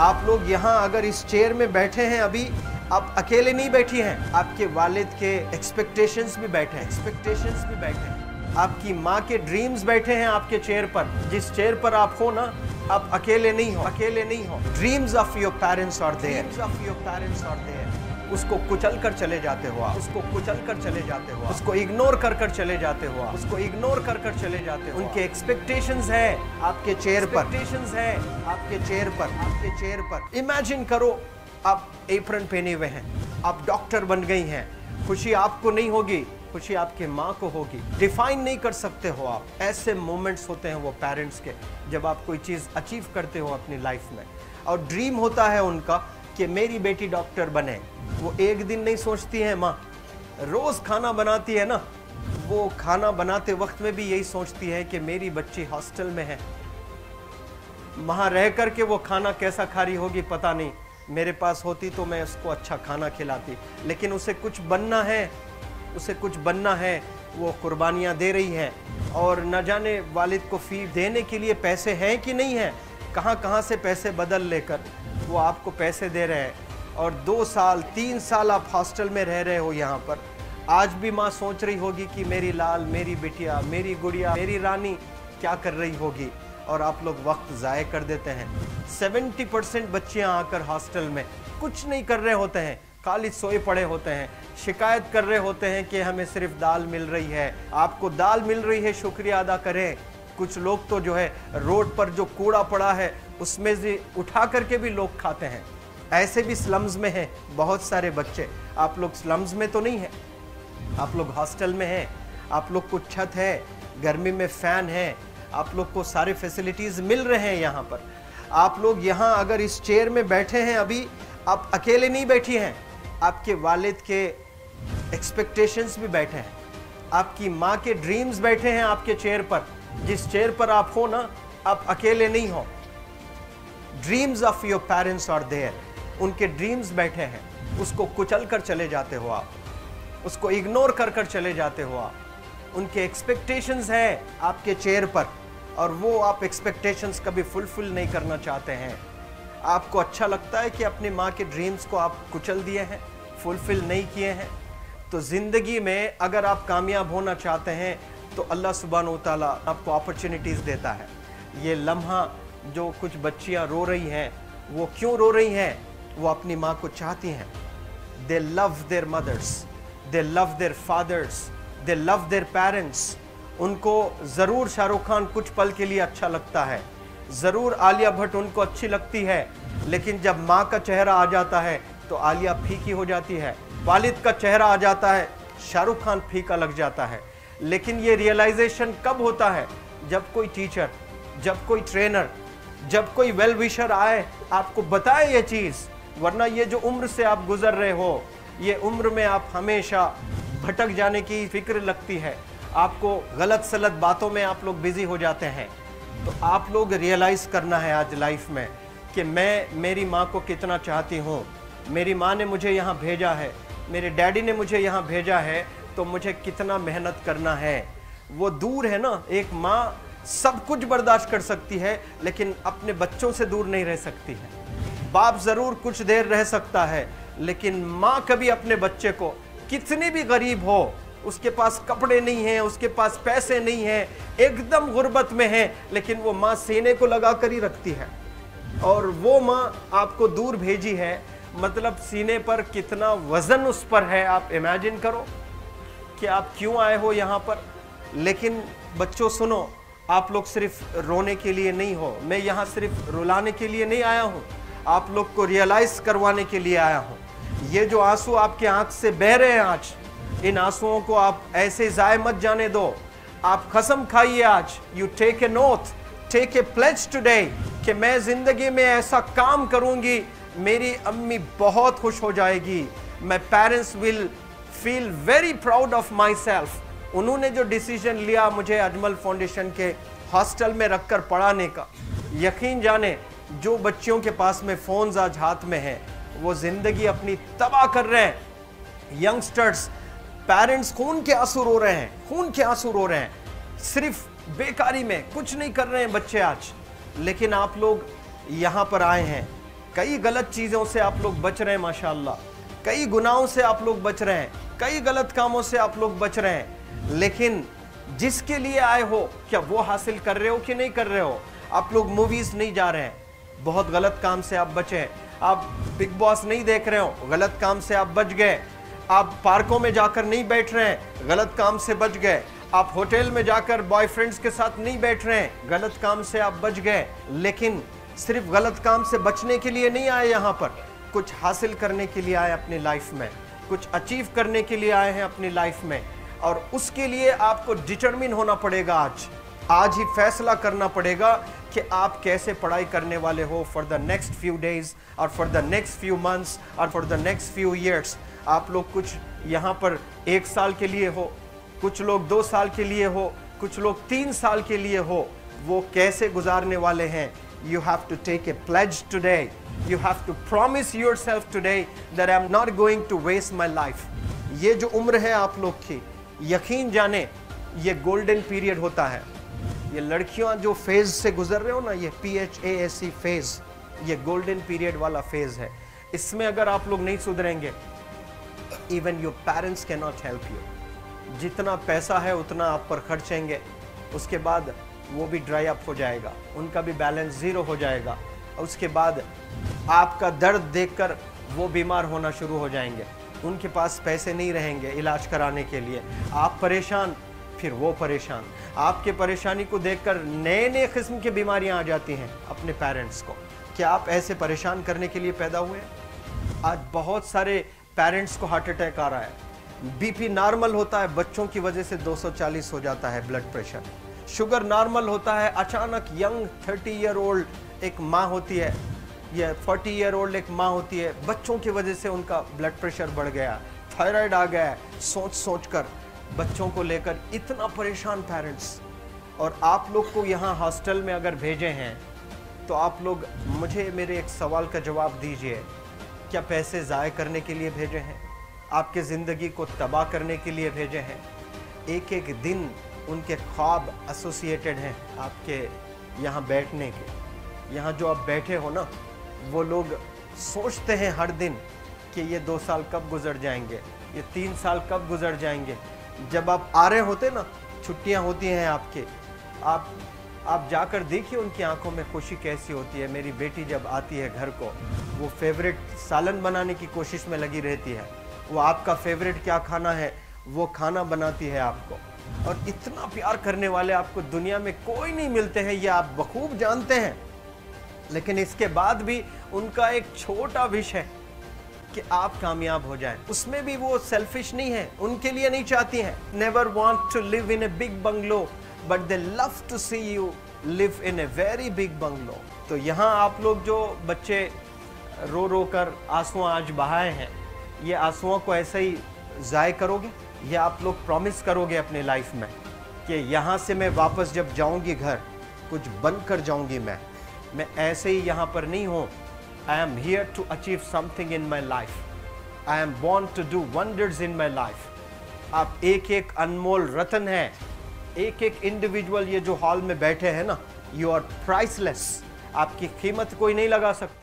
आप लोग यहाँ अगर इस चेयर में बैठे हैं अभी, आप अकेले नहीं बैठी हैं, आपके वालिद के एक्सपेक्टेशंस भी बैठे हैं एक्सपेक्टेशंस भी बैठे हैं। आपकी माँ के ड्रीम्स बैठे हैं आपके चेयर पर। जिस चेयर पर आप हो ना, आप अकेले नहीं हो, अकेले नहीं हो। ड्रीम्स ऑफ़ योर पेरेंट्स और देयर ऑफ़ योर पेरेंट्स और देयर उसको कुचल कर चले जाते हो आप। उसको कुचल कर चले जाते हो उसको इग्नोर कर कर चले जाते हो आप। उसको इग्नोर कर कर चले जाते हो उनके एक्सपेक्टेशंस है आपके चेयर पर। एक्सपेक्टेशंस है आपके चेयर पर। आपके चेयर पर। इमेजिन करो आप एप्रन पहने हुए हैं। आप डॉक्टर बन गई हैं। खुशी आपको नहीं होगी खुशी आपके माँ को होगी। डिफाइन नहीं कर सकते हो आप। ऐसे मोमेंट्स होते हैं वो पेरेंट्स के जब आप कोई चीज़ अचीव करते हो अपनी लाइफ में। और ड्रीम होता है उनका कि मेरी बेटी डॉक्टर बने। वो एक दिन नहीं सोचती है माँ। रोज़ खाना बनाती है ना। वो खाना बनाते वक्त में भी यही सोचती है कि मेरी बच्ची हॉस्टल में है। वहाँ रह कर के वो खाना कैसा खा रही होगी पता नहीं। मेरे पास होती तो मैं उसको अच्छा खाना खिलाती। लेकिन उसे कुछ बनना है। उसे कुछ बनना है। वो कुर्बानियाँ दे रही है। और न जाने वालिद को फ़ी देने के लिए पैसे हैं कि नहीं है। कहाँ कहाँ से पैसे बदल लेकर। वो आपको पैसे दे रहे हैं और दो साल, तीन साल आप हॉस्टल में रह रहे हो यहाँ पर। आज भी माँ सोच रही होगी कि मेरी लाल, मेरी बिटिया, मेरी गुड़िया, मेरी रानी क्या कर रही होगी? और आप लोग वक्त ज़ाय कर देते हैं। 70 परसेंट बच्चियाँ आकर हॉस्टल में कुछ नहीं कर रहे होते हैं। खाली सोए पड़े होते हैं। शिकायत कर रहे होते हैं कि हमें सिर्फ़ दाल मिल रही है। आपको दाल मिल रही है, शुक्रिया अदा करें। कुछ लोग तो जो है रोड पर जो कूड़ा पड़ा है उसमें से उठा करके भी लोग खाते हैं। ऐसे भी स्लम्स में हैं बहुत सारे बच्चे। आप लोग स्लम्स में तो नहीं हैं। आप लोग हॉस्टल में हैं। आप लोग को छत है, गर्मी में फ़ैन है। आप लोग को सारे फैसिलिटीज़ मिल रहे हैं यहाँ पर। आप लोग यहाँ अगर इस चेयर में बैठे हैं अभी, आप अकेले नहीं बैठी हैं। आपके वालिद के एक्सपेक्टेशंस भी बैठे हैं। आपकी माँ के ड्रीम्स बैठे हैं आपके चेयर पर। जिस चेयर पर आप हो ना, आप अकेले नहीं हो। ड्रीम्स ऑफ़ योर पेरेंट्स और देयर उनके ड्रीम्स बैठे हैं। उसको कुचल कर चले जाते हो आप। उसको इग्नोर कर कर चले जाते हो आप। उनके एक्सपेक्टेशंस हैं आपके चेयर पर। और वो आप एक्सपेक्टेशंस कभी फुलफिल नहीं करना चाहते हैं। आपको अच्छा लगता है कि अपनी माँ के ड्रीम्स को आप कुचल दिए हैं फुलफिल नहीं किए हैं। तो ज़िंदगी में अगर आप कामयाब होना चाहते हैं तो अल्लाह सुबहान ताला आपको अपॉर्चुनिटीज़ देता है। ये लम्हा जो कुछ बच्चियाँ रो रही हैं, वो क्यों रो रही हैं? वो अपनी माँ को चाहती हैं। They love their mothers they love their fathers they love their parents उनको ज़रूर शाहरुख खान कुछ पल के लिए अच्छा लगता है। ज़रूर आलिया भट्ट उनको अच्छी लगती है। लेकिन जब माँ का चेहरा आ जाता है तो आलिया फीकी हो जाती है। वालिद का चेहरा आ जाता है, शाहरुख खान फीका लग जाता है। लेकिन ये रियलाइजेशन कब होता है? जब कोई टीचर जब कोई ट्रेनर जब कोई वेल विशर आए, आपको बताए ये चीज़, वरना ये जो उम्र से आप गुजर रहे हो, ये उम्र में आप हमेशा भटक जाने की फ़िक्र लगती है। आपको गलत सलत बातों में आप लोग बिज़ी हो जाते हैं। तो आप लोग रियलाइज़ करना है आज लाइफ में कि मैं, मेरी माँ को कितना चाहती हूँ। मेरी माँ ने मुझे यहाँ भेजा है। मेरे डैडी ने मुझे यहाँ भेजा है। तो मुझे कितना मेहनत करना है। वो दूर है ना, एक माँ सब कुछ बर्दाश्त कर सकती है, लेकिन अपने बच्चों से दूर नहीं रह सकती है। बाप ज़रूर कुछ देर रह सकता है, लेकिन माँ कभी अपने बच्चे को कितनी भी गरीब हो, उसके पास कपड़े नहीं हैं, उसके पास पैसे नहीं हैं, एकदम गुर्बत में है, लेकिन वो माँ सीने को लगा कर ही रखती है। और वो माँ आपको दूर भेजी है मतलब सीने पर कितना वज़न उस पर है, आप इमेजिन करो कि आप क्यों आए हो यहाँ पर। लेकिन बच्चों सुनो आप लोग सिर्फ़ रोने के लिए नहीं हो, मैं यहाँ सिर्फ़ रुलाने के लिए नहीं आया हूँ, आप लोग को रियलाइज़ करवाने के लिए आया हूँ। ये जो आँसू आपके आँख से बह रहे हैं आज, इन आंसुओं को आप ऐसे ज़ाय मत जाने दो। आप कसम खाइए आज। You take a oath take a pledge today कि मैं ज़िंदगी में ऐसा काम करूँगी, मेरी अम्मी बहुत खुश हो जाएगी। My parents will feel very proud of myself उन्होंने जो डिसीज़न लिया मुझे अजमल फाउंडेशन के हॉस्टल में रखकर पढ़ाने का, यकीन जाने जो बच्चियों के पास में फ़ोन्स आज हाथ में हैं, वो ज़िंदगी अपनी तबाह कर रहे हैं। यंगस्टर्स पेरेंट्स खून के आँसू रो रहे हैं, खून के आँसू रो रहे हैं। सिर्फ़ बेकारी में कुछ नहीं कर रहे हैं बच्चे आज, लेकिन आप लोग यहाँ पर आए हैं। कई गलत चीज़ों से आप लोग बच रहे हैं, माशाल्लाह। कई गुनाहों से आप लोग बच रहे हैं। कई गलत कामों से आप लोग बच रहे हैं। लेकिन जिसके लिए आए हो, क्या वो हासिल कर रहे हो कि नहीं कर रहे हो? आप लोग मूवीज़ नहीं जा रहे हैं। बहुत गलत काम से आप बचे आप बिग बॉस नहीं देख रहे हो, गलत काम से आप बच गए। आप पार्कों में जाकर नहीं बैठ रहे हैं, गलत काम से बच गए। आप होटल में जाकर बॉयफ्रेंड्स के साथ नहीं बैठ रहे हैं, गलत काम से आप बच गए। लेकिन सिर्फ़ गलत काम से बचने के लिए नहीं आए यहाँ पर। कुछ हासिल करने के लिए आए अपनी लाइफ में। कुछ अचीव करने के लिए आए हैं अपनी लाइफ में। और उसके लिए आपको डिटरमिन होना पड़ेगा आज। आज ही फैसला करना पड़ेगा कि आप कैसे पढ़ाई करने वाले हो for the next few days और for the next few months और for the next few years आप लोग कुछ यहाँ पर एक साल के लिए हो, कुछ लोग दो साल के लिए हो, कुछ लोग तीन साल के लिए हो, वो कैसे गुजारने वाले हैं? You have to take a pledge today you have to promise yourself today that I am not going to waste my life ये जो उम्र है आप लोग की यकीन जाने, ये गोल्डन पीरियड होता है। ये लड़कियाँ जो फ़ेज़ से गुजर रहे हो ना, ये P H A S C phase ये गोल्डन पीरियड वाला फ़ेज़ है। इसमें अगर आप लोग नहीं सुधरेंगे even your parents cannot help you जितना पैसा है, उतना आप पर खर्चेंगे। उसके बाद वो भी ड्राई अप हो जाएगा, उनका भी बैलेंस ज़ीरो हो जाएगा। उसके बाद आपका दर्द देखकर वो बीमार होना शुरू हो जाएँगे। उनके पास पैसे नहीं रहेंगे इलाज कराने के लिए। आप परेशान, फिर वो परेशान। आपके परेशानी को देखकर नए नए किस्म की बीमारियाँ आ जाती हैं अपने पेरेंट्स को। क्या आप ऐसे परेशान करने के लिए पैदा हुए? आज बहुत सारे पेरेंट्स को हार्ट अटैक आ रहा है। बीपी नॉर्मल होता है, बच्चों की वजह से 240 हो जाता है ब्लड प्रेशर। शुगर नॉर्मल होता है, अचानक यंग 30 ईयर ओल्ड एक माँ होती है। या 40 ईयर ओल्ड एक माँ होती है, बच्चों की वजह से उनका ब्लड प्रेशर बढ़ गया। थायराइड आ गया सोच सोच कर बच्चों को लेकर इतना परेशान पेरेंट्स और आप लोग को यहाँ हॉस्टल में अगर भेजे हैं तो आप लोग मुझे मेरे एक सवाल का जवाब दीजिए, क्या पैसे ज़ाय करने के लिए भेजे हैं? आपके ज़िंदगी को तबाह करने के लिए भेजे हैं? एक एक दिन उनके ख्वाब एसोसिएटेड हैं आपके यहाँ बैठने के। यहाँ जो आप बैठे हो ना वो लोग सोचते हैं हर दिन कि ये दो साल कब गुजर जाएँगे, ये तीन साल कब गुजर जाएँगे। जब आप आ रहे होते ना, छुट्टियाँ होती हैं आपके, आप आप जाकर देखिए उनकी आँखों में खुशी कैसी होती है। मेरी बेटी जब आती है घर को, वो फेवरेट सालन बनाने की कोशिश में लगी रहती है। वो आपका फेवरेट क्या खाना है, वो खाना बनाती है आपको। और इतना प्यार करने वाले आपको दुनिया में कोई नहीं मिलते हैं, ये आप बखूब जानते हैं। लेकिन इसके बाद भी उनका एक छोटा विष है कि आप कामयाब हो जाएँ। उसमें भी वो सेल्फिश नहीं है, उनके लिए नहीं चाहती हैं। Never want to live in a big bungalow but they love to see you live in a very big bungalow तो यहाँ आप लोग जो बच्चे रो रो कर आँसू आज बहाए हैं, ये आंसुओं को ऐसे ही ज़ाय करोगे? ये आप लोग प्रॉमिस करोगे अपने लाइफ में कि यहाँ से मैं वापस जब जाऊँगी घर, कुछ बन कर जाऊँगी मैं। मैं ऐसे ही यहाँ पर नहीं हूँ। I am here to achieve something in my life I am born to do wonders in my life आप एक एक अनमोल रतन हैं। एक एक इंडिविजुअल ये जो हॉल में बैठे हैं ना यू आर प्राइसलेस आपकी कीमत कोई नहीं लगा सकता।